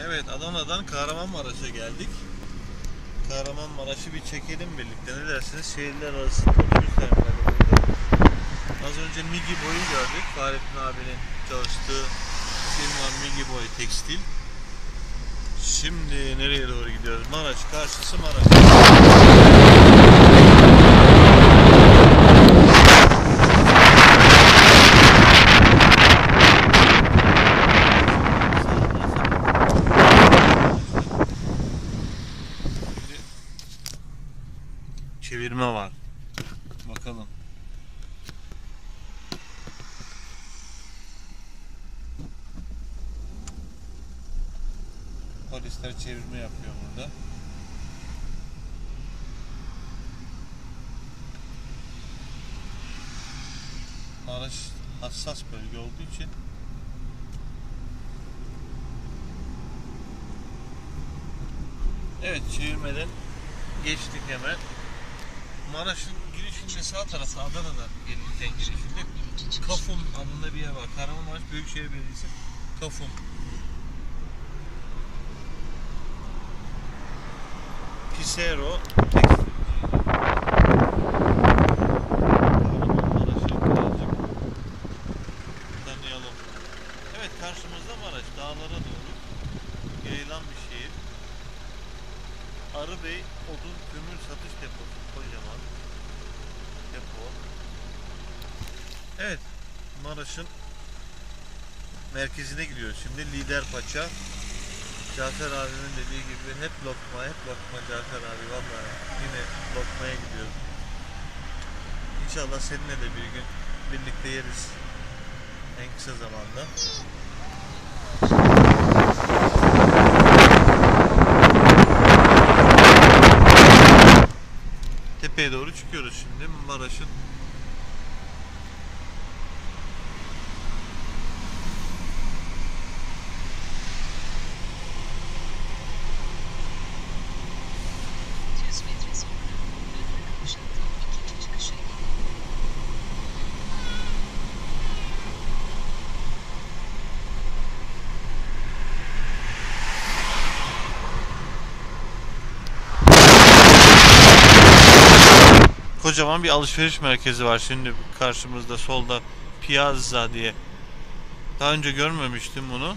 Evet Adana'dan Kahramanmaraş'a geldik. Kahramanmaraş'ı bir çekelim birlikte. Ne dersiniz? Şehirler arası otobüs terminali. Az önce Migi Boy'u gördük. Fahrettin abinin çalıştığı firma Migi Boy Tekstil. Şimdi nereye doğru gidiyoruz? Maraş. Karşısı Maraş. Şimdi çevirme var. Bakalım. Polisler çevirme yapıyor burada. Maraş hassas bölge olduğu için Evet çevirmeden geçtik hemen. Maraş'ın girişinde sağ tarafı Adana'da gelirken girişinde Kafum adında bir yer var. Kahramanmaraş Büyükşehir Belediyesi Kafum. Kahramanmaraş'ı birazcık tanıyalım. Evet karşımızda Maraş dağlara doğru yayılan bir şehir. Arıbey odun kömür satış deposu kocaman depo. Evet Maraş'ın merkezine gidiyoruz. Şimdi Lider Paça. Cafer abimin dediği gibi hep lokma hep lokma Cafer abi vallahi yine lokmaya gidiyoruz. İnşallah seninle de bir gün birlikte yeriz. En kısa zamanda. Tepeye doğru çıkıyoruz şimdi Maraş'ın. Kocaman bir alışveriş merkezi var şimdi karşımızda solda Piazza diye. Daha önce görmemiştim bunu.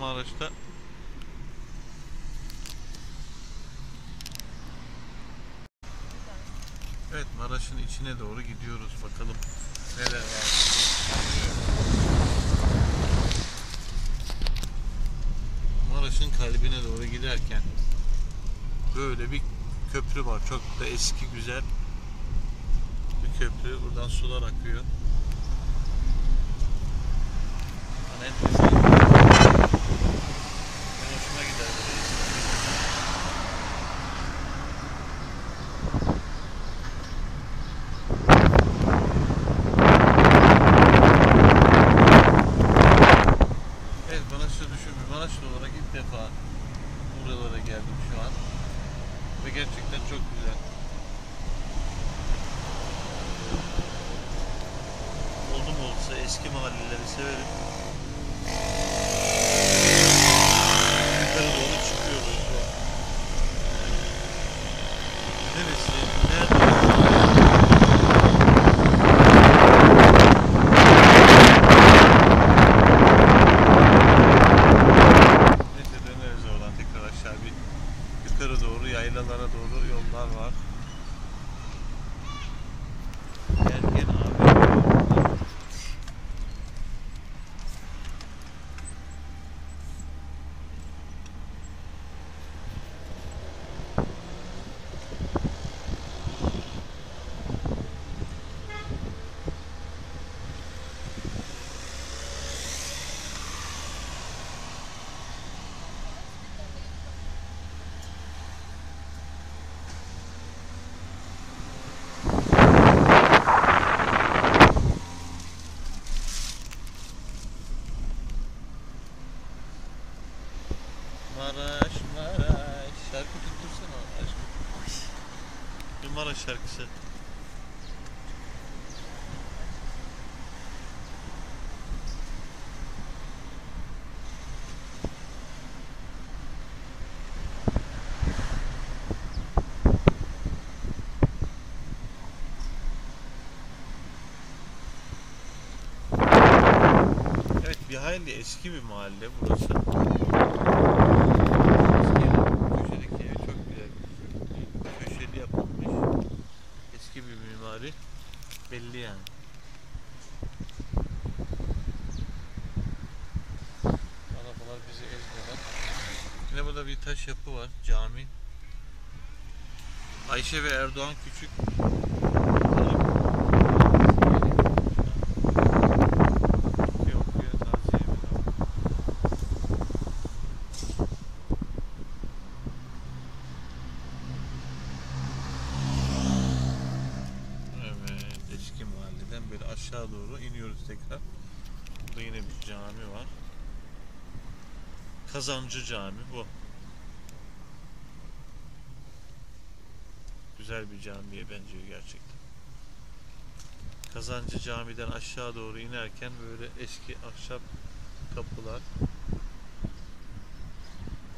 Maraş'ta. Evet Maraş'ın içine doğru gidiyoruz bakalım neler var. Maraş'ın kalbine doğru giderken böyle bir köprü var. Çok da eski güzel köprü. Buradan sular akıyor. Hani Maraş şarkısı. Evet bir hayli eski bir mahalle burası. Taş yapı var. Cami. Ayşe ve Erdoğan Küçük böyle aşağı doğru iniyoruz tekrar. Burada yine bir cami var. Kazancı Cami bu. Güzel bir camiye benziyor gerçekten. Kazancı Cami'den aşağı doğru inerken böyle eski ahşap kapılar.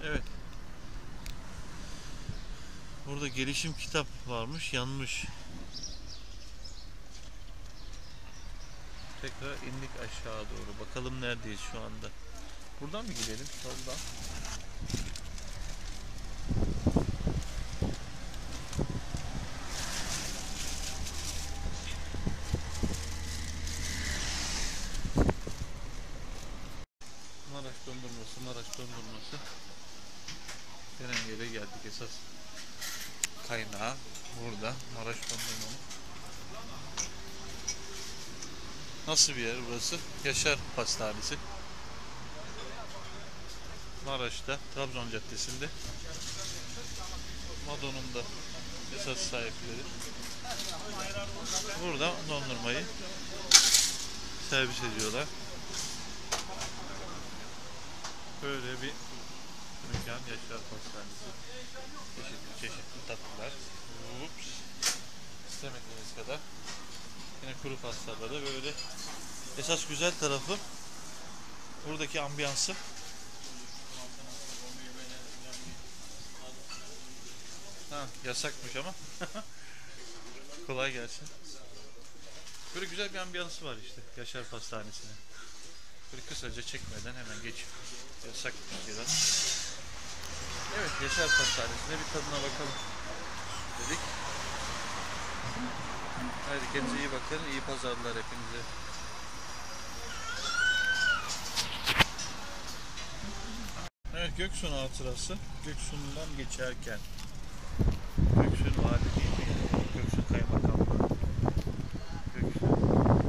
Evet. Burada gelişim kitap varmış, yanmış. Tekrar indik aşağı doğru. Bakalım neredeyiz şu anda. Buradan mı gidelim? Soldan. Maraş dondurması, Maraş dondurması. Denen yere geldik esas. Kaynağı burada. Maraş dondurması. Nasıl bir yer burası? Yaşar Pastanesi. Maraş'ta, Trabzon Caddesi'nde. Mado'nun da esas sahipleri. Burada dondurmayı servis ediyorlar. Böyle bir mekan Yaşar Pastanesi. Çeşitli çeşitli tatlılar. Ups. İstemediğiniz kadar. Yine kuru pastaları böyle. Esas güzel tarafı buradaki ambiyansı. Ha, yasakmış ama. Kolay gelsin. Böyle güzel bir ambiyansı var işte Yaşar Pastanesi'nin. Böyle kısaca çekmeden hemen geç. Yasak biraz. Evet Yaşar Pastanesi'ne bir tadına bakalım dedik. Haydi kendinize iyi bakın. İyi pazarlar hepinize. Evet Göksun hatırası. Göksun'dan geçerken. Göksun vali değil mi? Göksun kaymakamlığı. Göksun.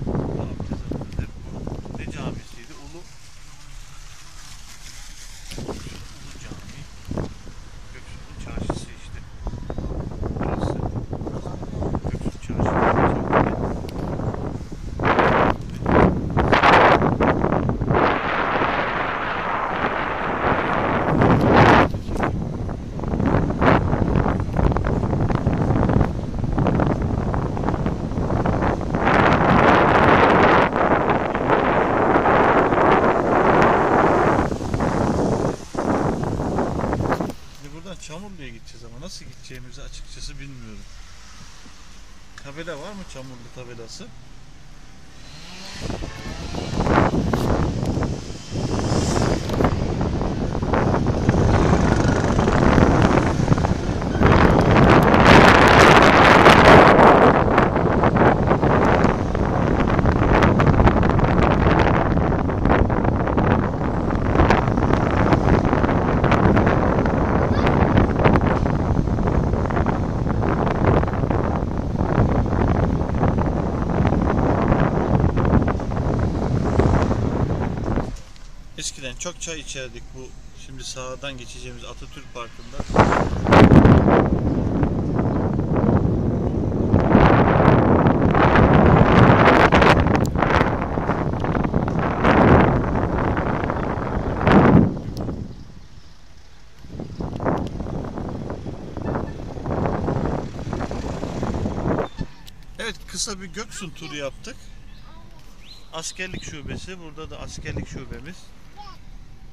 Bu abdestimizde bu. Ne camisiydi? Ulu. Göksun Ulu Cami. Göksun'un çarşısı işte. Burası. Göksun Çarşısı. Şimdi buradan Çamurlu'ya gideceğiz ama nasıl gideceğimizi açıkçası bilmiyorum. Tabela var mı Çamurlu tabelası? Eskiden çok çay içerdik bu şimdi sağdan geçeceğimiz Atatürk Parkı'nda. Evet kısa bir Göksun turu yaptık. Askerlik şubesi. Burada da askerlik şubemiz.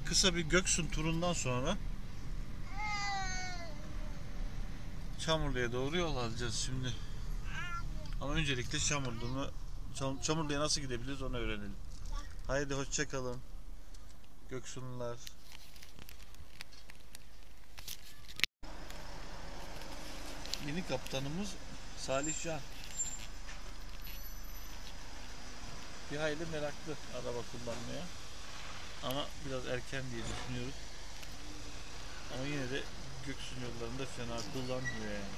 Kısa bir Göksun turundan sonra Çamurlu'ya doğru yol alacağız şimdi. Ama öncelikle Çamurlu'nu Çam- Çamurlu'ya nasıl gidebiliriz onu öğrenelim. Haydi hoşça kalın. Göksunlular. Yeni kaptanımız Salih Can. Bir hayli meraklı araba kullanmaya. Ama biraz erken diye düşünüyoruz. Ama yine de Göksun yollarında fena kullanmıyor yani.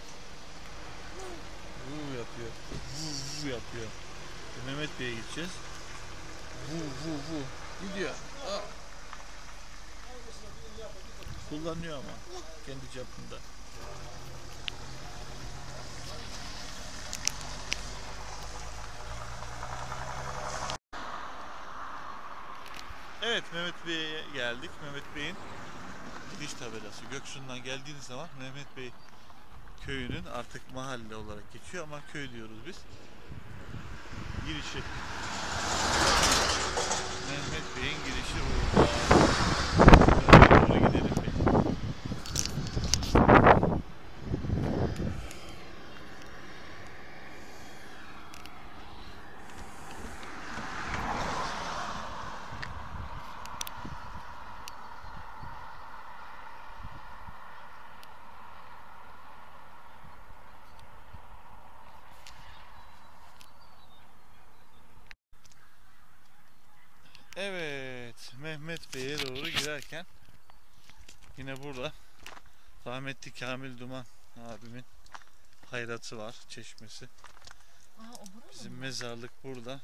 Vuu yapıyor. Vuu vuu yapıyor. Şimdi Mehmet Bey'e gideceğiz. Vuu vuu vuu. Gidiyor. Aa. Kullanıyor ama kendi çapında. Evet Mehmet Bey'e geldik. Mehmet Bey'in giriş tabelası. Göksu'ndan geldiğiniz zaman Mehmet Bey köyünün artık mahalle olarak geçiyor ama köy diyoruz biz. Girişi. Mehmet Bey'in girişi burada. Şöyle doğru gidelim bir. Mehmet Bey'e doğru girerken yine burada rahmetli Kamil Duman abimin hayratı var, çeşmesi. Aa Bizim mezarlık burada.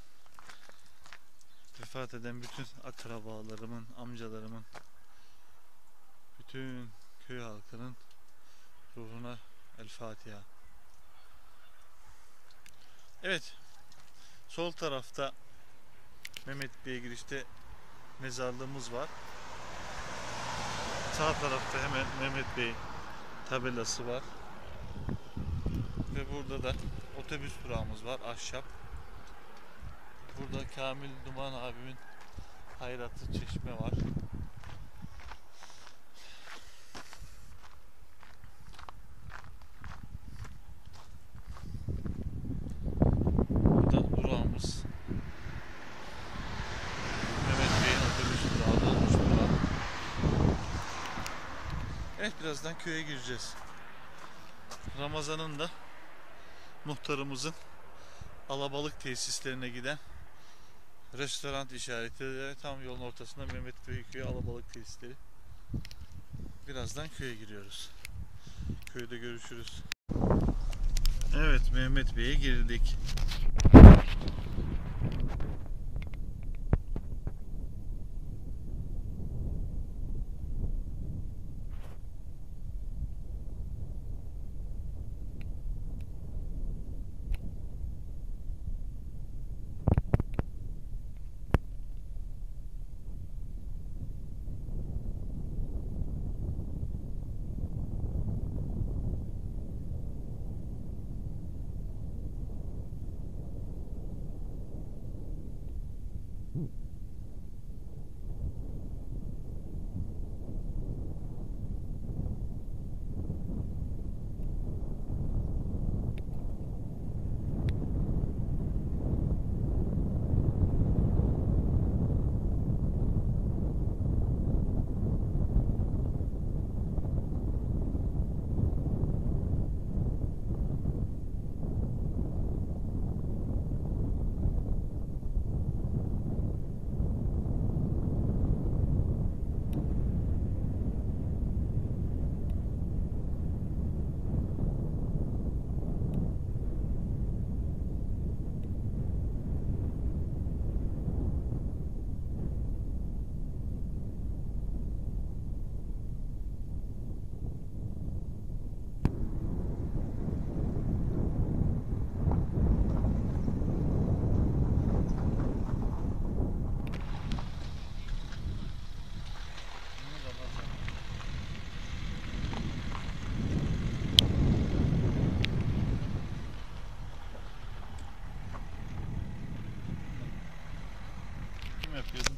Vefat eden bütün akrabalarımın, amcalarımın, bütün köy halkının ruhuna El Fatiha. Evet. Sol tarafta Mehmet Bey'e girişte mezarlığımız var. Sağ tarafta hemen Mehmet Bey tabelası var. Ve burada da otobüs durağımız var ahşap. Burada Kamil Duman abimin hayratı çeşme var. Burada durağımız. Mehmet Bey'in otobüs durağı dolmuş durağı. Evet birazdan köye gireceğiz. Ramazan'ın da muhtarımızın alabalık tesislerine giden restoran işareti tam yolun ortasında Mehmet Bey köyü alabalık tesisleri. Birazdan köye giriyoruz. Köyde görüşürüz. Evet Mehmet Bey'e girdik.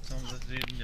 Kim yapıyordum? Tam da Zeyrin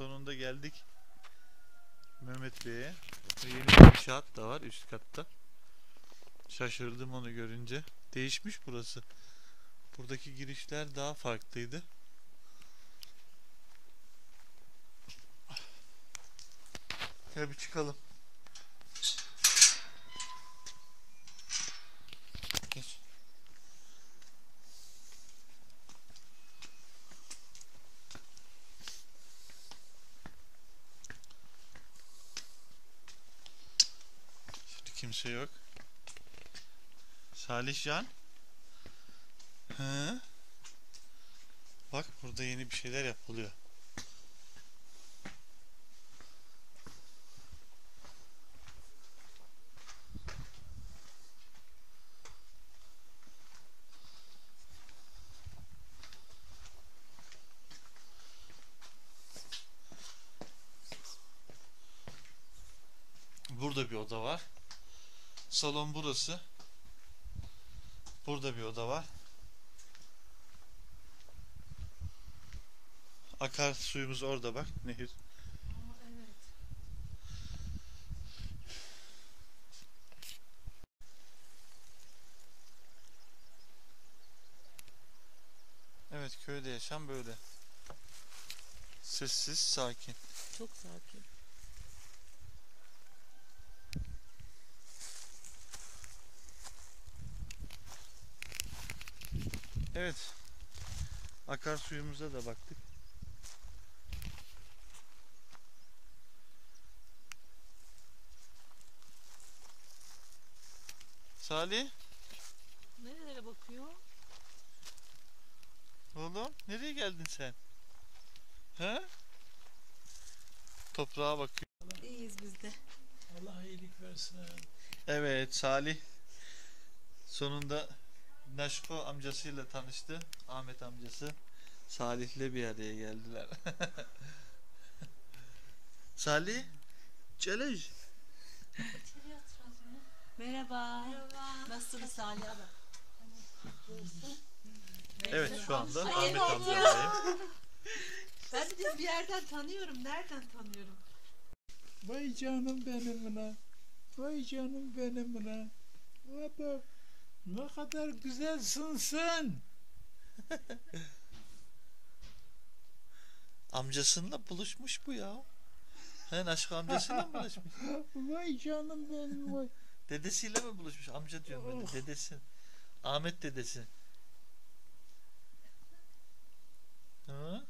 yaptı. geldik. Mehmet Bey'e. Yeni bir inşaat da var üst katta. Şaşırdım onu görünce. Değişmiş burası. Buradaki girişler daha farklıydı. Gel bir çıkalım. Geç. Şimdi kimse yok. Salih Can. Hı? Bak burada yeni bir şeyler yapılıyor. Burada bir oda var. Salon burası. Burada bir oda var. Akar suyumuz orada bak nehir. evet. Köyde yaşam böyle. Sessiz, sakin. Çok sakin. Evet. Akarsuyumuza da baktık. Salih, Nerelere bakıyor? oğlum nereye geldin sen? He? Toprağa bakıyor. İyiyiz biz de. Allah iyilik versin. Evet Salih sonunda Naşko amcasıyla tanıştı. Ahmet amcası. Salih'le bir araya geldiler. Salih Çelej. Merhaba. Merhaba. Nasılsınız Salih abi? Evet şu anda Ay, Ahmet amcadayım. Ben de bir yerden tanıyorum. Nereden tanıyorum? Vay canım benim lan. Vay canım benim lan. Baba ne kadar güzelsin sen. Amcasıyla buluşmuş bu ya. He Naşko amcasıyla mı buluşmuş? Vay canım benim vay. Dedesiyle mi buluşmuş? Amca diyorum ben de. Dedesi. Ahmet dedesi. Hı?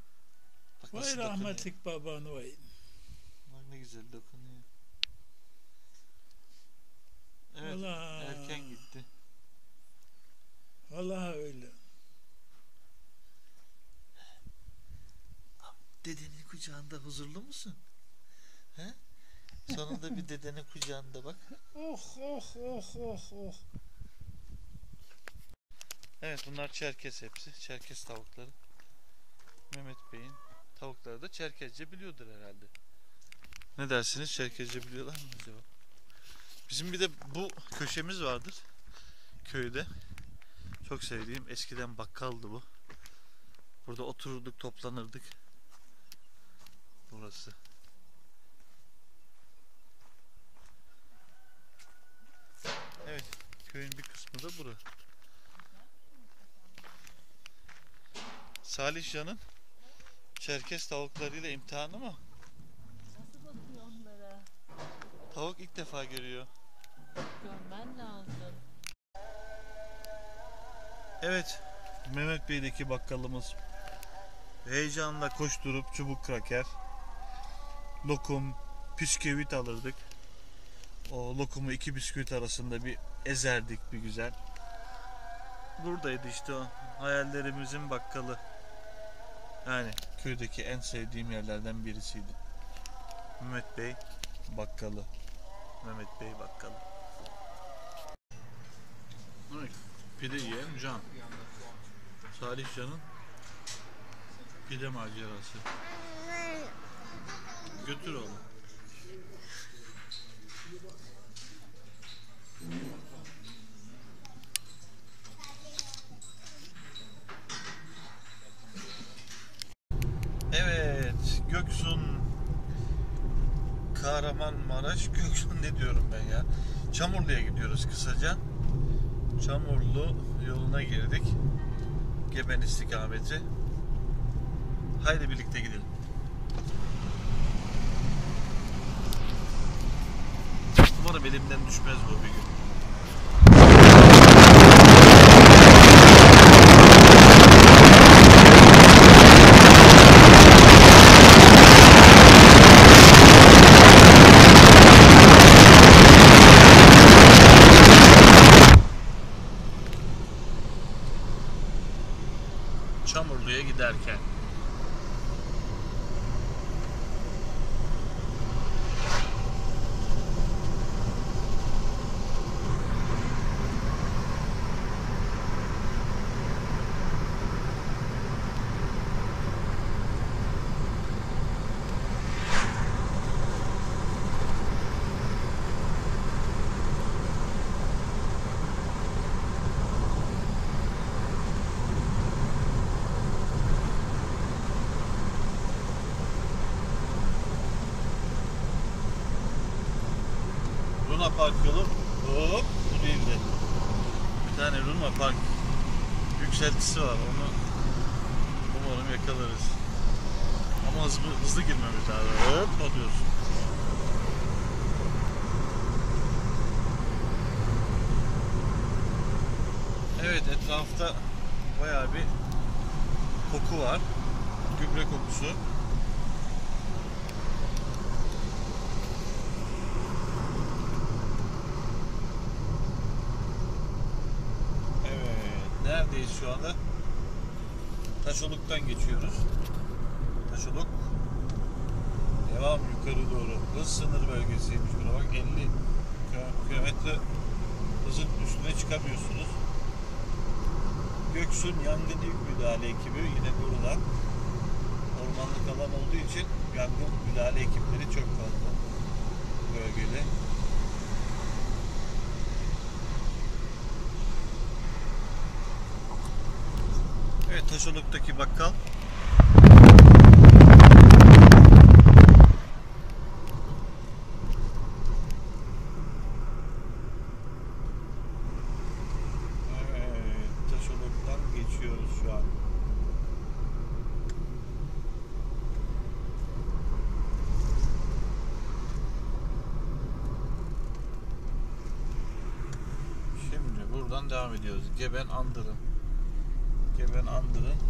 Bak Vay rahmetlik baban vay. Bak ne güzel dokunuyor. Evet. Allah. Erken gitti. Allah öyle. Dedenin kucağında huzurlu musun? He? Sonunda bir dedenin kucağında bak. Oh oh oh oh oh. Evet bunlar Çerkes hepsi. Çerkes tavukları. Mehmet Bey'in tavukları da Çerkezce biliyordur herhalde. Ne dersiniz? Çerkezce biliyorlar mı acaba? Bizim bir de bu köşemiz vardır. Köyde. Çok sevdiğim eskiden bakkaldı bu. Burada otururduk toplanırdık. Burası. Evet. Köyün bir kısmı da bura. Salih Can'ın Çerkes tavuklarıyla imtihanı mı? Nasıl bakıyor onlara? Tavuk ilk defa görüyor. Görmen lazım. Evet. Mehmet Bey'deki bakkalımız. Heyecanla koşturup çubuk kraker, lokum, bisküvit alırdık. O lokumu iki bisküvit arasında bir ezerdik bir güzel. Buradaydı işte o. Hayallerimizin bakkalı. Yani köydeki en sevdiğim yerlerden birisiydi. Mehmet Bey bakkalı. Mehmet Bey bakkalı. Evet. Pide yiyen Can. Salih Can'ın pide macerası. Götür oğlum. Evet, Göksun Kahramanmaraş Göksu ne diyorum ben ya. Çamurlu'ya gidiyoruz kısaca. Çamurlu yoluna girdik. Geben istikameti. Haydi birlikte gidelim. Umarım elimden düşmez bu bir gün. Çamurlu'ya giderken. Luna Park yolu hop bu değildi. Bir tane Luna Park yükseltisi var. Onu umarım yakalarız. Ama hızlı, hızlı girmemiz lazım. Hop atıyorsun. Evet etrafta bayağı bir koku var. Gübre kokusu. Evet. Neredeyiz şu anda? Taşoluk'tan geçiyoruz. Taşoluk. Devam yukarı doğru. Hız sınır bölgesiymiş buna bak 50 kilo- kilometre hızın üstüne çıkamıyorsunuz. Göksun Yangın İlk Müdahale Ekibi yine burada. Ormanlık alan olduğu için yangın müdahale ekipleri çok fazla bölgede. Evet Taşoluk'taki bakkal. Buradan devam ediyoruz. Geben Andırın. Geben Andırın.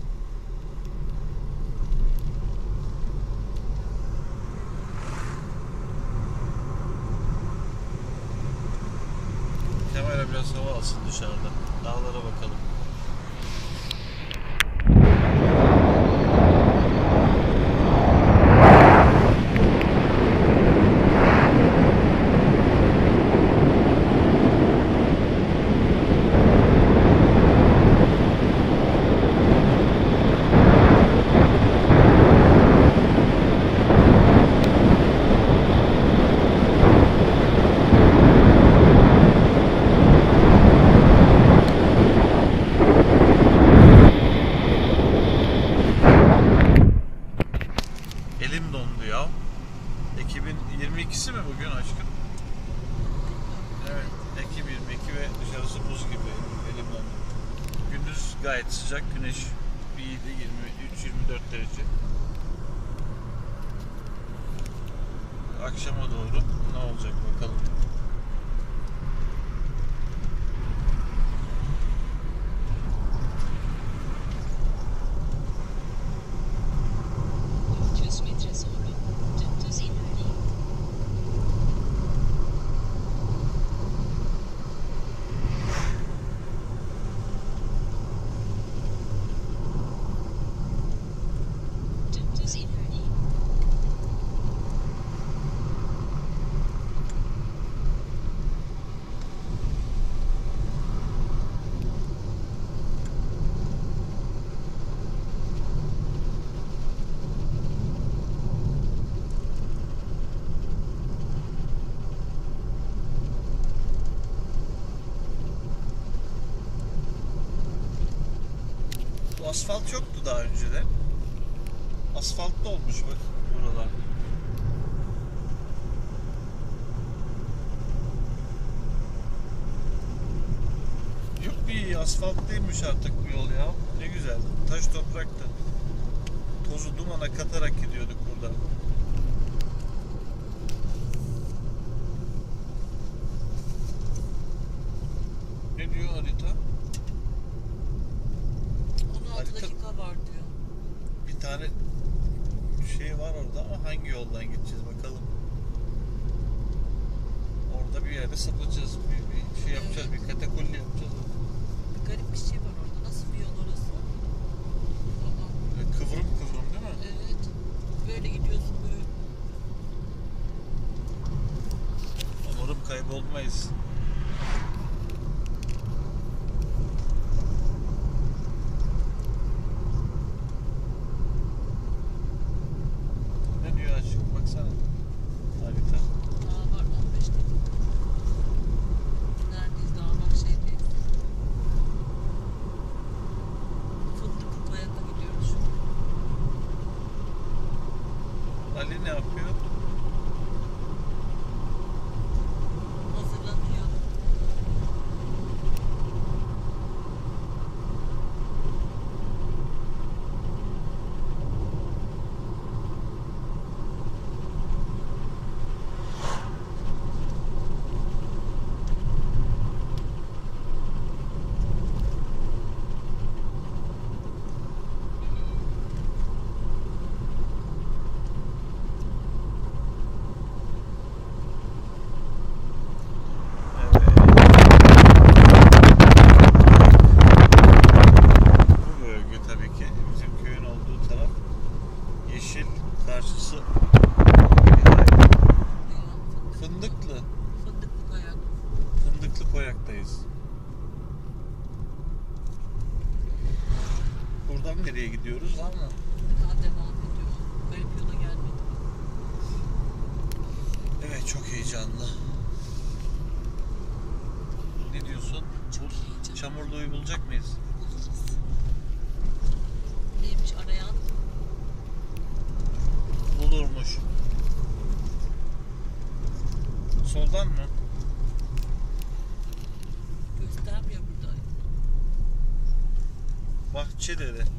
Akşama doğru ne olacak bakalım. asfalt yoktu daha önceden. Asfaltlı olmuş bak buralar. Yok bir asfalt asfaltlıymış artık bu yol ya. Ne güzel. Taş topraktı. Tozu dumana katarak gidiyor. var orada ama hangi yoldan gideceğiz bakalım. Orada bir yerde sapacağız. Bir, bir şey yapacağız. Evet. Bir katakulli yapacağız. Bir garip bir şey var orada. Nasıl bir yol orası? Aa. Kıvrım kıvrım değil mi? Evet. Böyle gidiyorsun böyle. Umarım kaybolmayız. şey dedi.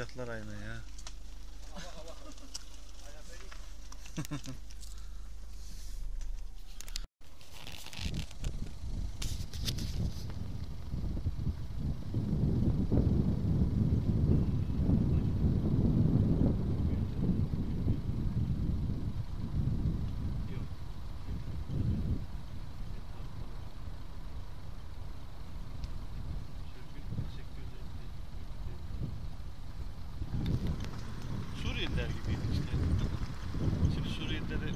Kıracaklar aynayı ya. Suriyeliler gibiydi işte. Şimdi Suriyelilere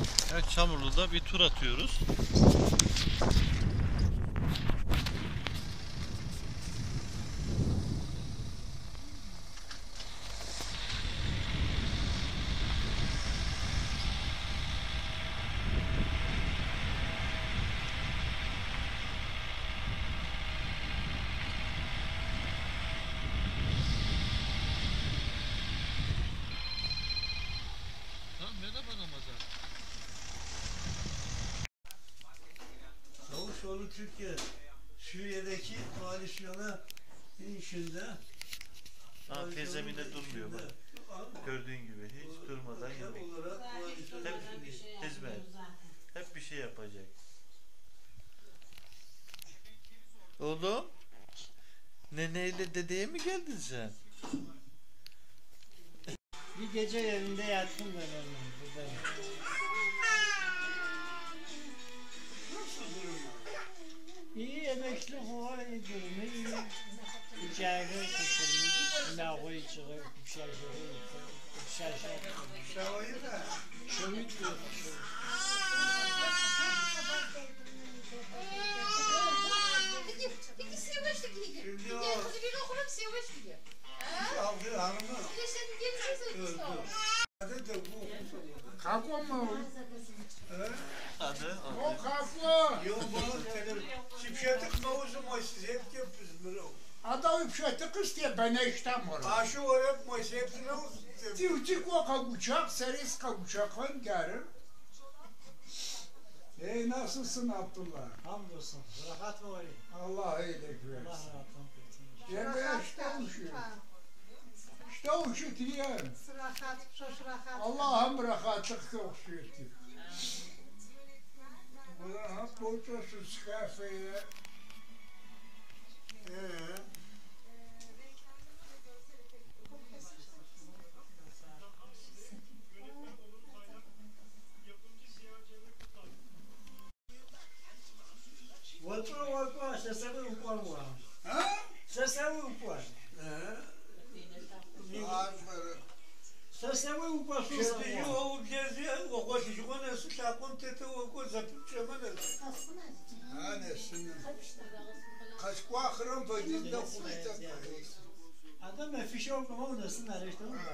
Evet Çamurlu'da bir tur atıyoruz. Türkiye Suriye'deki koalisyona inişinde Ha teyzemine durmuyor bak. Gördüğün gibi hiç durmadan yemek. Hep hizmet. Hep bir şey yapacak. Oğlum. Neneyle dedeye mi geldin sen? Bir gece evinde yattım ben onun. Tutulmuş. Lağı içeri, bir şey şey, bir şey şey. Şavayı da. Peki gidiyor. Şimdi o- kızı bir okurum Siyavuş gidiyor. aldığı hanımı Bir sen gelirsin öldü. Adı da bu. O kako. Yok bana telefon. Şimşetik mavuzu maçsız hep yapıyoruz böyle. Adam üfşeti kız diye ben eştem orada. Aşı var hep maçı hepsini Tivcik o kabuçak, seris kabuçak hangarım. Ey nasılsın Abdullah? Hamdolsun. Rahat mı var? Allah iyilik Allah versin. rahatını versin. Yemeğe işte uşu. İşte uşu diyen. Sırahat, şoşrahat. Allah'ım rahatlık yok sürekli. Ulan hap boçası skafeye. Ee, Outro, outro, você? Ficha okuma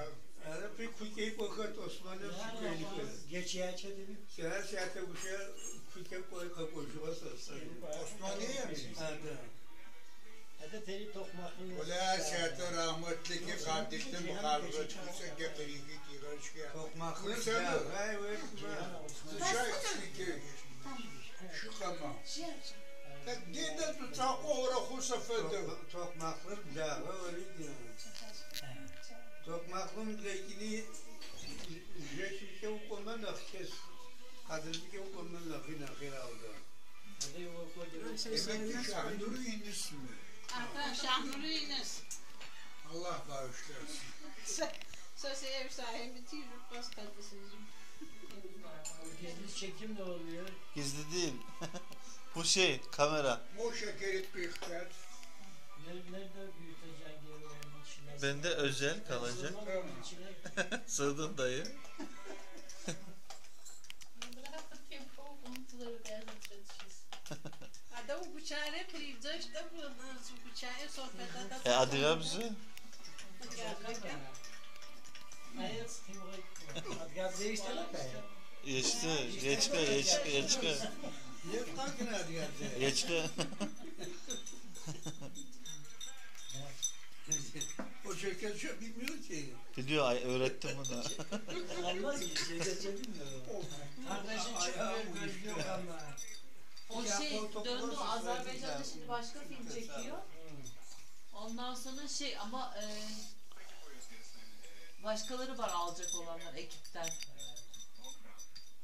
çekim de oluyor. Gizli değil. Bu şey kamera. O şekeri pihter. Nerede, büyüteceksin geri onun içine? Bende özel kalacak. Sığdın dayı. Ada o bıçağı privda da bu bıçağı sohbet E hadi Ramzi. Hayır, sıkayım orayı. Hadi gaz değiştir lan be. Geçti. Geçme, geçme, Niye kanki ne diyor? Geçme. O şeker şey bilmiyor ki. Biliyor, ay, öğrettim ona. Olmaz ki, şey geçelim mi? Kardeşin çıkmıyor, göz yok ama. O şey döndü Azerbaycan'da şimdi başka film çekiyor. Ondan sonra şey ama e, başkaları var alacak olanlar ekipten.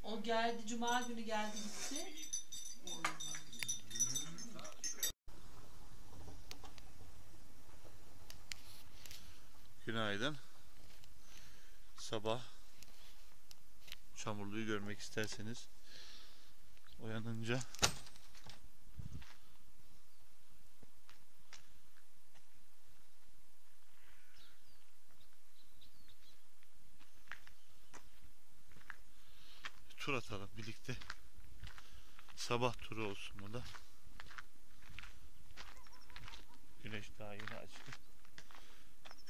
O geldi cuma günü geldi gitti. Günaydın. Sabah çamurluğu görmek isterseniz uyanınca tur atalım birlikte. Sabah turu olsun bu da. Güneş daha yeni açtı.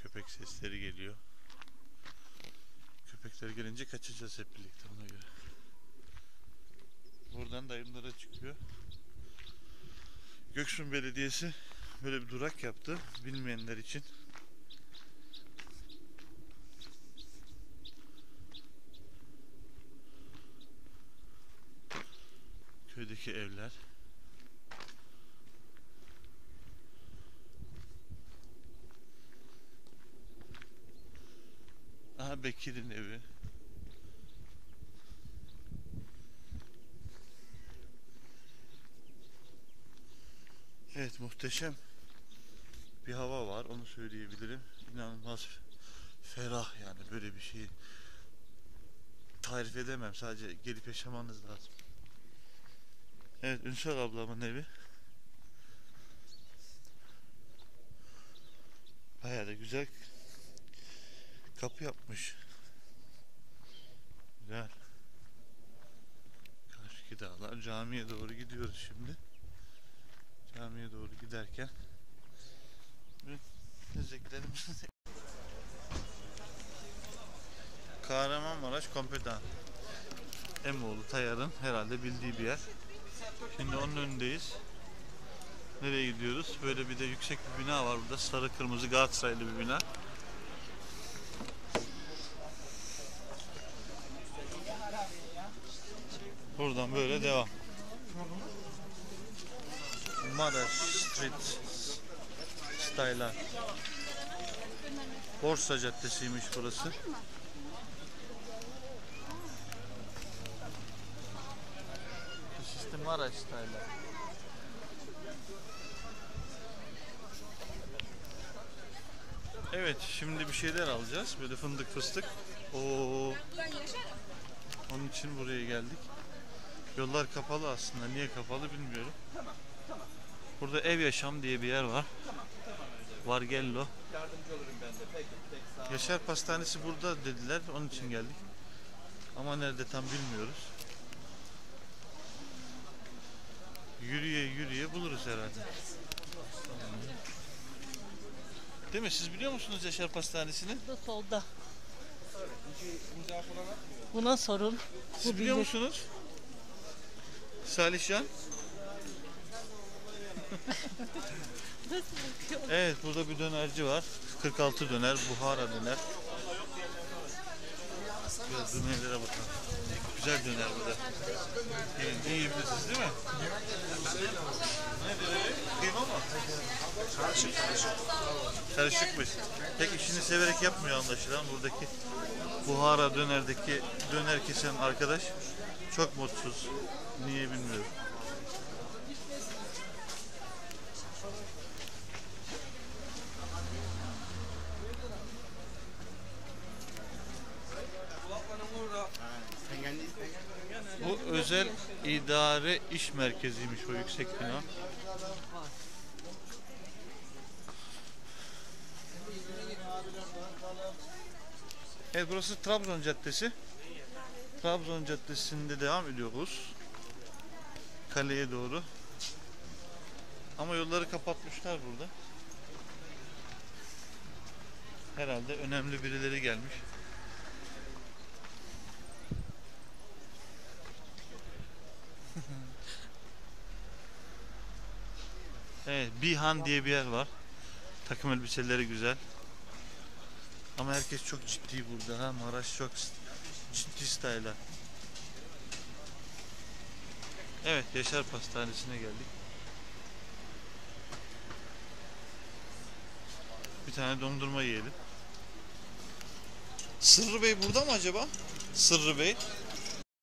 Köpek sesleri geliyor. Köpekler gelince kaçacağız hep birlikte ona göre. Buradan dayımlara çıkıyor. Göksun Belediyesi böyle bir durak yaptı bilmeyenler için. Köydeki evler. Aha Bekir'in evi. Evet muhteşem bir hava var onu söyleyebilirim. İnanılmaz ferah yani böyle bir şeyi tarif edemem sadece gelip yaşamanız lazım. Evet Ünsal ablamın evi. Bayağı da güzel kapı yapmış. Güzel. Karşıki dağlar camiye doğru gidiyoruz şimdi. Camiye doğru giderken lezzetlerimiz Kahramanmaraş Kompedan Emoğlu Tayar'ın herhalde bildiği bir yer. Şimdi onun önündeyiz. Nereye gidiyoruz? Böyle bir de yüksek bir bina var burada. Sarı kırmızı Galatasaraylı bir bina. Buradan böyle devam. Maraş Street Style'lar. Borsa Caddesi'ymiş burası. İşte Maraş. Evet, şimdi bir şeyler alacağız. Böyle fındık fıstık. Oo. Onun için buraya geldik. Yollar kapalı aslında. Niye kapalı bilmiyorum. Burada ev yaşam diye bir yer var. Vargello. Yaşar Pastanesi burada dediler. Onun için geldik. Ama nerede tam bilmiyoruz. Yürüye yürüye buluruz herhalde. Değil mi? Siz biliyor musunuz Yaşar Pastanesi'ni? Burada solda. Buna sorun. Siz Bu biliyor bilir. musunuz? Salihcan? evet burada bir dönerci var. 46 döner, buhara döner. Biraz dönerlere bakalım. Güzel döner burada. Yiyebilirsiniz değil mi? Ne döneri? Kıyma mı? Karışık, karışık. Karışıkmış. Pek işini severek yapmıyor anlaşılan. Buradaki Buhara dönerdeki döner kesen arkadaş çok mutsuz. Niye bilmiyorum. Bu özel idare iş merkeziymiş o yüksek bina. Evet burası Trabzon Caddesi. Trabzon Caddesi'nde devam ediyoruz. Kaleye doğru. Ama yolları kapatmışlar burada. Herhalde önemli birileri gelmiş. evet, Bihan diye bir yer var. Takım elbiseleri güzel. Ama herkes çok ciddi burada ha. Maraş çok ciddi style'a. Evet Yaşar Pastanesi'ne geldik. Bir tane dondurma yiyelim. Sırrı Bey burada mı acaba? Sırrı Bey.